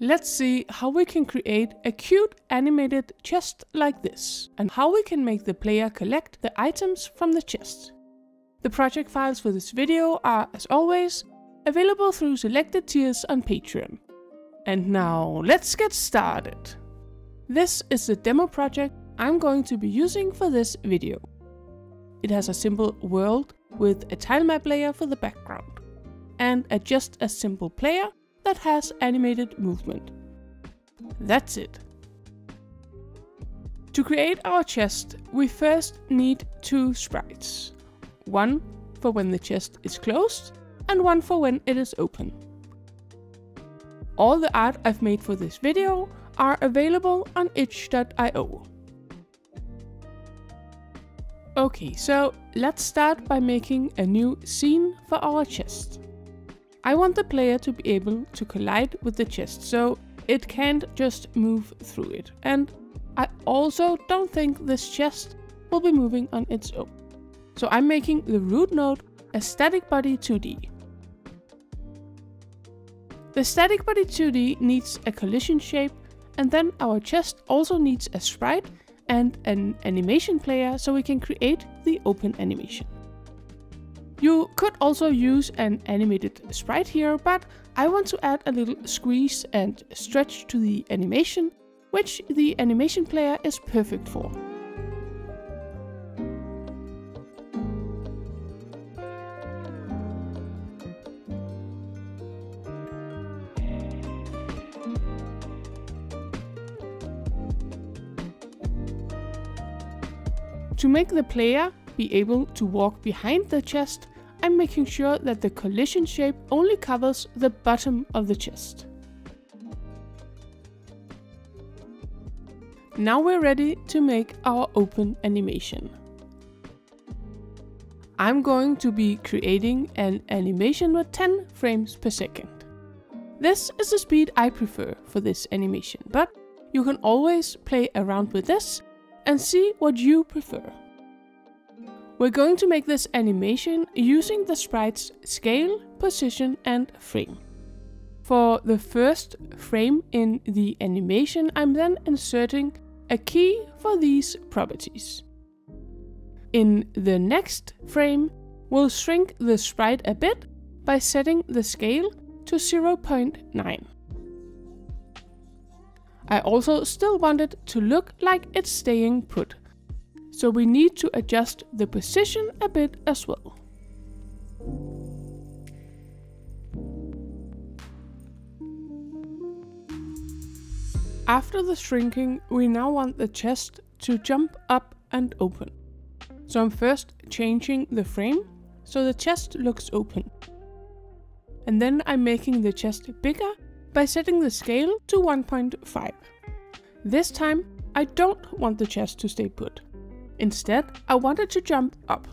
Let's see how we can create a cute animated chest like this, and how we can make the player collect the items from the chest. The project files for this video are, as always, available through selected tiers on Patreon. And now, let's get started. This is the demo project I'm going to be using for this video. It has a simple world with a tilemap layer for the background, and a just a simple player that has animated movement. That's it. To create our chest, we first need two sprites. One for when the chest is closed, and one for when it is open. All the art I've made for this video are available on itch.io. Okay, so let's start by making a new scene for our chest. I want the player to be able to collide with the chest, so it can't just move through it. And I also don't think this chest will be moving on its own. So I'm making the root node a static body 2D. The static body 2D needs a collision shape and then our chest also needs a sprite and an animation player so we can create the open animation. You could also use an animated sprite here, but I want to add a little squeeze and stretch to the animation, which the animation player is perfect for. To make the player be able to walk behind the chest, I'm making sure that the collision shape only covers the bottom of the chest. Now we're ready to make our open animation. I'm going to be creating an animation with 10 frames per second. This is the speed I prefer for this animation, but you can always play around with this and see what you prefer. We're going to make this animation using the sprites scale, position and frame. For the first frame in the animation, I'm then inserting a key for these properties. In the next frame, we'll shrink the sprite a bit by setting the scale to 0.9. I also still want it to look like it's staying put, so we need to adjust the position a bit as well. After the shrinking, we now want the chest to jump up and open. So I'm first changing the frame so the chest looks open. And then I'm making the chest bigger by setting the scale to 1.5. This time, I don't want the chest to stay put. Instead, I want it to jump up.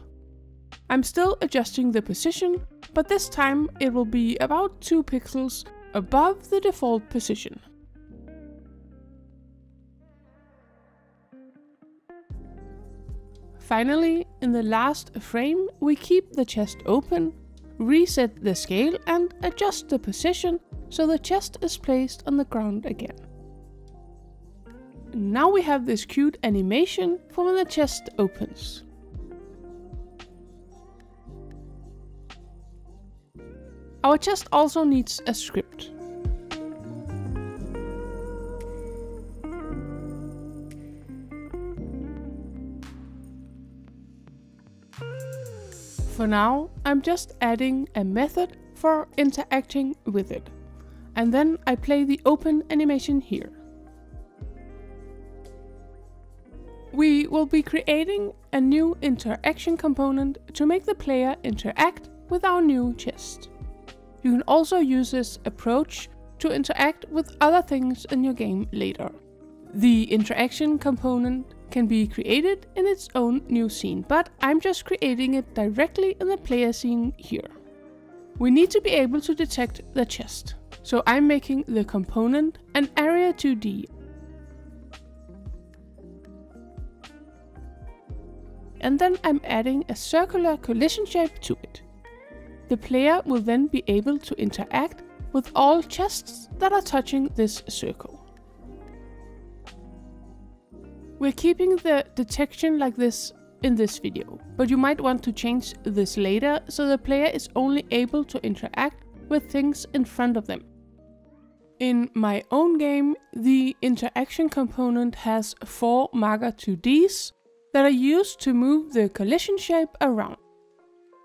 I'm still adjusting the position, but this time it will be about 2 pixels above the default position. Finally, in the last frame, we keep the chest open, reset the scale and adjust the position so the chest is placed on the ground again. Now we have this cute animation for when the chest opens. Our chest also needs a script. For now, I'm just adding a method for interacting with it. And then I play the open animation here. Will be creating a new interaction component to make the player interact with our new chest. You can also use this approach to interact with other things in your game later. The interaction component can be created in its own new scene, but I'm just creating it directly in the player scene here. We need to be able to detect the chest, so I'm making the component an area 2D. And then I'm adding a circular collision shape to it. The player will then be able to interact with all chests that are touching this circle. We're keeping the detection like this in this video, but you might want to change this later so the player is only able to interact with things in front of them. In my own game, the interaction component has four marker 2Ds that are used to move the collision shape around.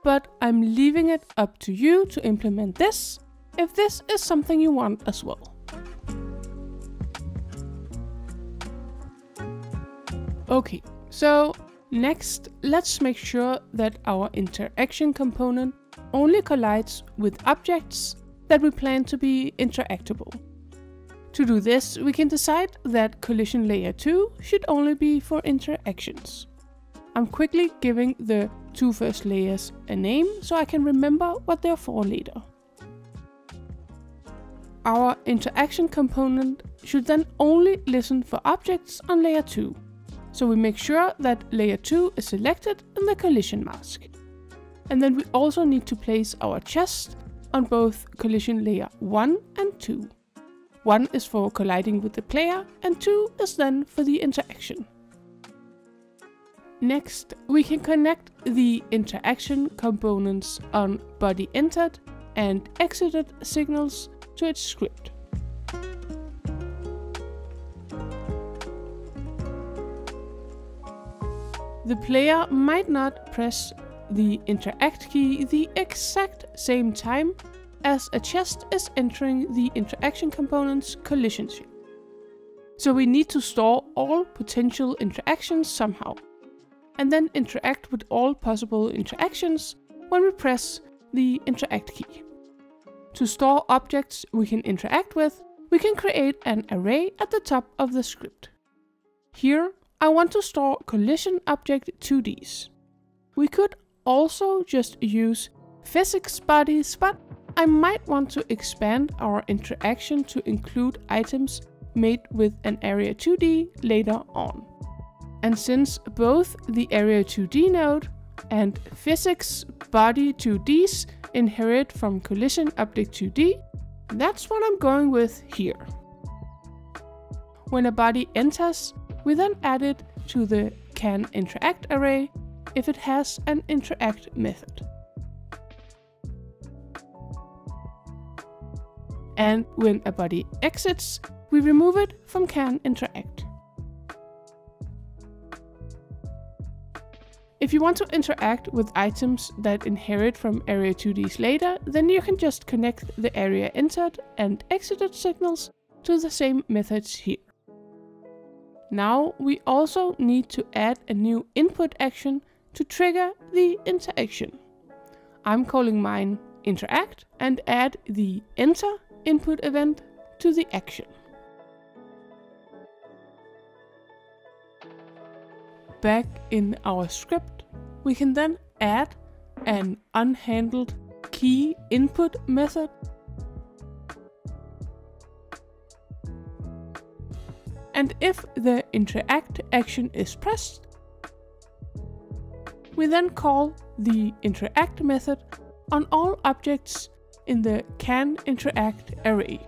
But I'm leaving it up to you to implement this, if this is something you want as well. Okay, so next let's make sure that our interaction component only collides with objects that we plan to be interactable. To do this, we can decide that collision layer 2 should only be for interactions. I'm quickly giving the two first layers a name so I can remember what they're for later. Our interaction component should then only listen for objects on layer 2, so we make sure that layer 2 is selected in the collision mask. And then we also need to place our chest on both collision layer 1 and 2. 1 is for colliding with the player and 2 is then for the interaction. Next, we can connect the interaction components on body entered and exited signals to its script. The player might not press the interact key the exact same time as a chest is entering the interaction component's collision shape. So we need to store all potential interactions somehow, and then interact with all possible interactions when we press the interact key. To store objects we can interact with, we can create an array at the top of the script. Here, I want to store collision object 2Ds. We could also just use physics bodies, but I might want to expand our interaction to include items made with an area 2D later on. And since both the area 2D node and physics body 2Ds inherit from collision object 2D, that's what I'm going with here. When a body enters, we then add it to the can interact array if it has an interact method. And when a body exits, we remove it from can interact. If you want to interact with items that inherit from Area 2Ds later, then you can just connect the area entered and exited signals to the same methods here. Now we also need to add a new input action to trigger the interaction. I'm calling mine interact and add the enter input event to the action. Back in our script, we can then add an unhandled key input method and if the interact action is pressed, we then call the interact method on all objects in the can interact array.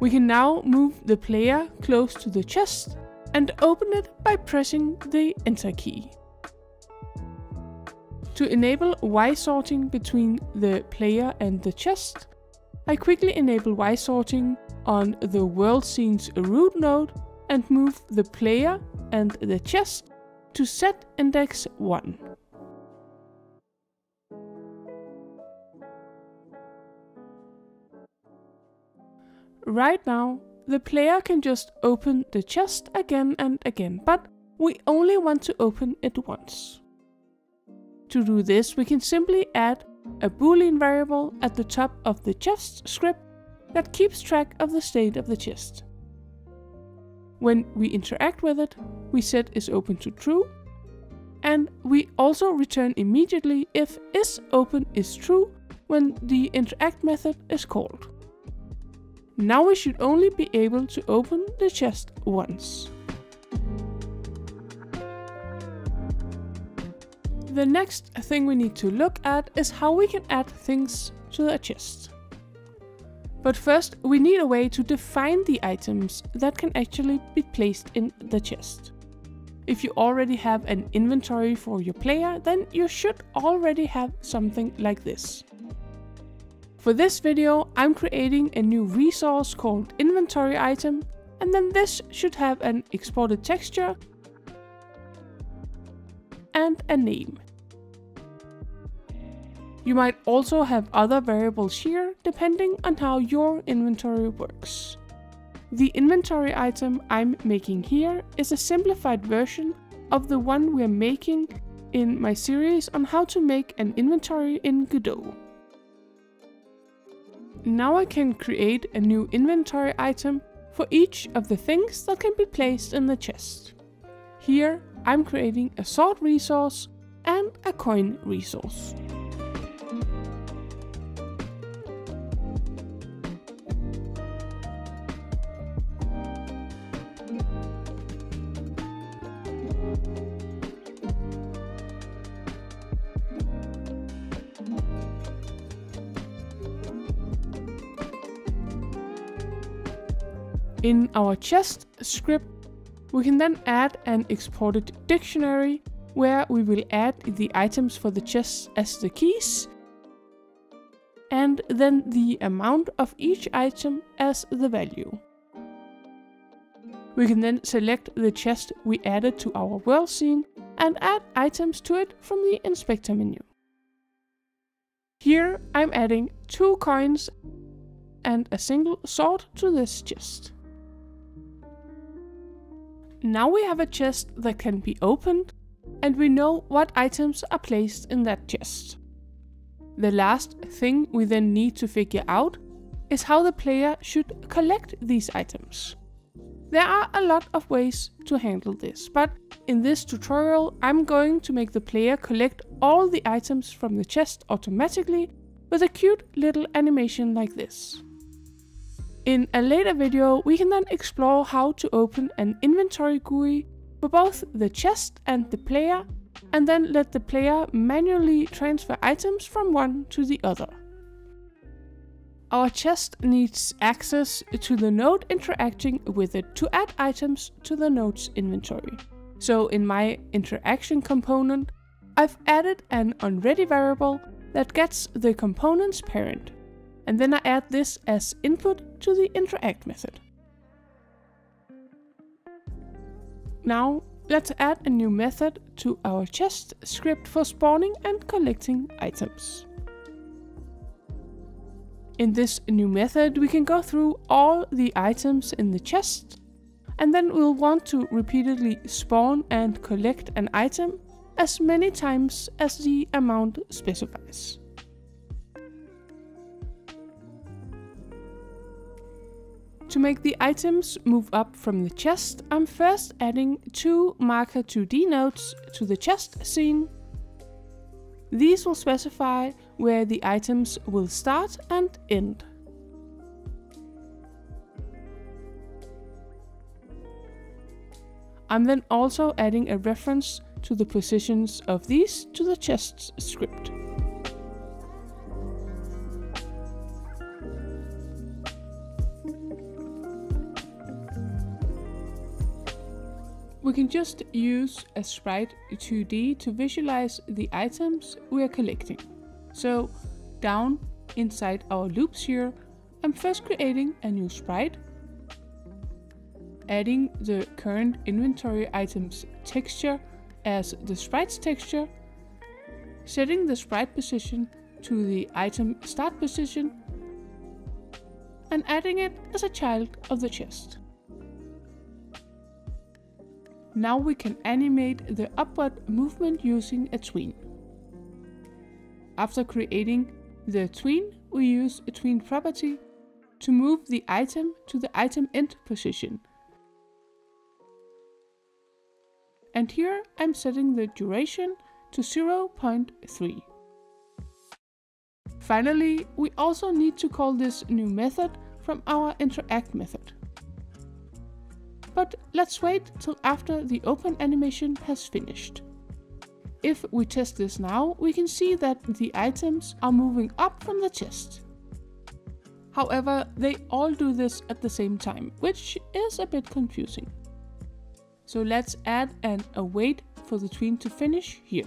We can now move the player close to the chest and open it by pressing the enter key. To enable Y sorting between the player and the chest, I quickly enable Y sorting on the world scene's root node and move the player and the chest to Z index 1. Right now, the player can just open the chest again and again, but we only want to open it once. To do this, we can simply add a boolean variable at the top of the chest script that keeps track of the state of the chest. When we interact with it, we set is open to true, and we also return immediately if is open is true when the interact method is called. Now we should only be able to open the chest once. The next thing we need to look at is how we can add things to the chest. But first, we need a way to define the items that can actually be placed in the chest. If you already have an inventory for your player, then you should already have something like this. For this video, I'm creating a new resource called inventory item, and then this should have an exported texture and a name. You might also have other variables here, depending on how your inventory works. The inventory item I'm making here is a simplified version of the one we're making in my series on how to make an inventory in Godot. Now I can create a new inventory item for each of the things that can be placed in the chest. Here I'm creating a sword resource and a coin resource. In our chest script, we can then add an exported dictionary where we will add the items for the chest as the keys and then the amount of each item as the value. We can then select the chest we added to our world scene and add items to it from the inspector menu. Here I'm adding two coins and a single sword to this chest. Now we have a chest that can be opened, and we know what items are placed in that chest. The last thing we then need to figure out is how the player should collect these items. There are a lot of ways to handle this, but in this tutorial I'm going to make the player collect all the items from the chest automatically with a cute little animation like this. In a later video, we can then explore how to open an inventory GUI for both the chest and the player, and then let the player manually transfer items from one to the other. Our chest needs access to the node interacting with it to add items to the node's inventory. So in my interaction component, I've added an onReady variable that gets the component's parent and then I add this as input to the interact method. Now let's add a new method to our chest script for spawning and collecting items. In this new method we can go through all the items in the chest and then we'll want to repeatedly spawn and collect an item as many times as the amount specifies. To make the items move up from the chest, I'm first adding two marker 2D nodes to the chest scene. These will specify where the items will start and end. I'm then also adding a reference to the positions of these to the chest script. We can just use a sprite 2D to visualize the items we are collecting. So down inside our loops here, I'm first creating a new sprite, adding the current inventory items texture as the sprite's texture, setting the sprite position to the item start position, and adding it as a child of the chest. Now we can animate the upward movement using a tween. After creating the tween, we use a tween property to move the item to the item end position. And here I'm setting the duration to 0.3. Finally, we also need to call this new method from our interact method but let's wait till after the open animation has finished. if we test this now, we can see that the items are moving up from the chest. However, they all do this at the same time, which is a bit confusing. So let's add an await for the tween to finish here.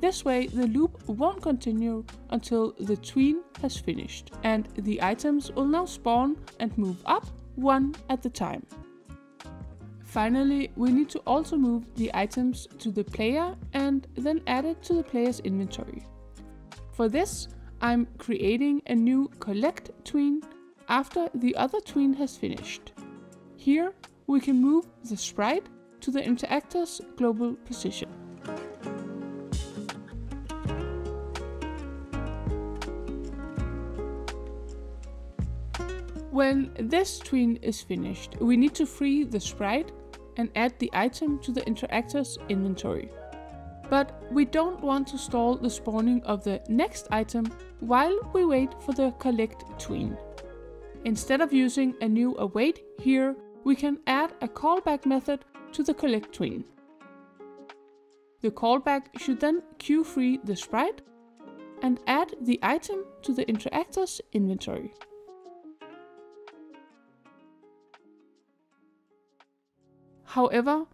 This way the loop won't continue until the tween has finished and the items will now spawn and move up one at a time. Finally, we need to also move the items to the player and then add it to the player's inventory. For this, I'm creating a new collect tween after the other tween has finished. Here, we can move the sprite to the interactor's global position. When this tween is finished, we need to free the sprite and add the item to the interactor's inventory. But we don't want to stall the spawning of the next item while we wait for the collect tween. Instead of using a new await here, we can add a callback method to the collect tween. The callback should then queue free the sprite and add the item to the interactor's inventory. However,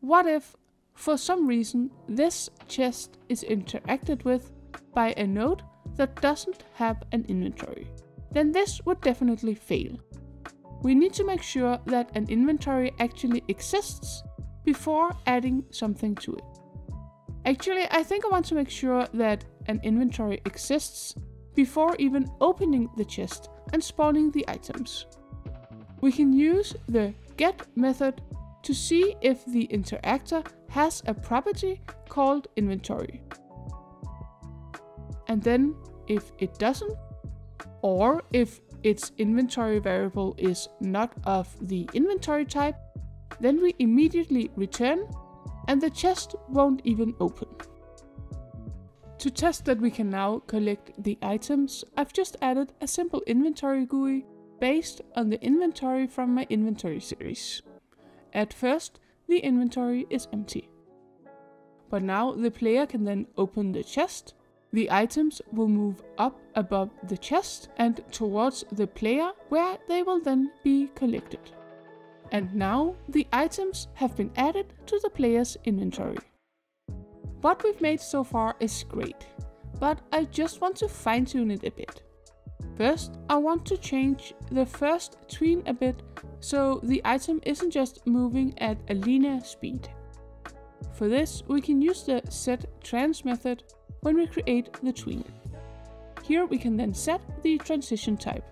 what if, for some reason, this chest is interacted with by a node that doesn't have an inventory? Then this would definitely fail. We need to make sure that an inventory actually exists before adding something to it. Actually, I think I want to make sure that an inventory exists before even opening the chest and spawning the items. We can use the get method to see if the interactor has a property called inventory. And then if it doesn't, or if its inventory variable is not of the inventory type, then we immediately return and the chest won't even open. To test that we can now collect the items, I've just added a simple inventory GUI based on the inventory from my inventory series. At first, the inventory is empty. But now the player can then open the chest, the items will move up above the chest and towards the player where they will then be collected. And now the items have been added to the player's inventory. What we've made so far is great, but I just want to fine tune it a bit. First, I want to change the first tween a bit so the item isn't just moving at a linear speed. For this, we can use the set trans method when we create the tween. Here we can then set the transition type.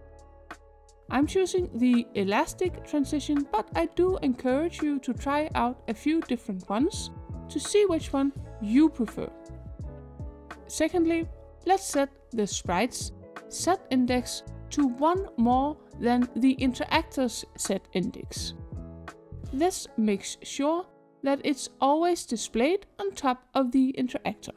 I'm choosing the elastic transition, but I do encourage you to try out a few different ones to see which one you prefer. Secondly, let's set the sprites Z index to one more than the interactor's Z index. This makes sure that it's always displayed on top of the interactor.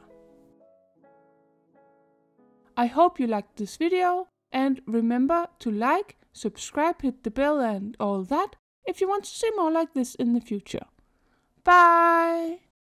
I hope you liked this video and remember to like, subscribe, hit the bell and all that if you want to see more like this in the future. Bye!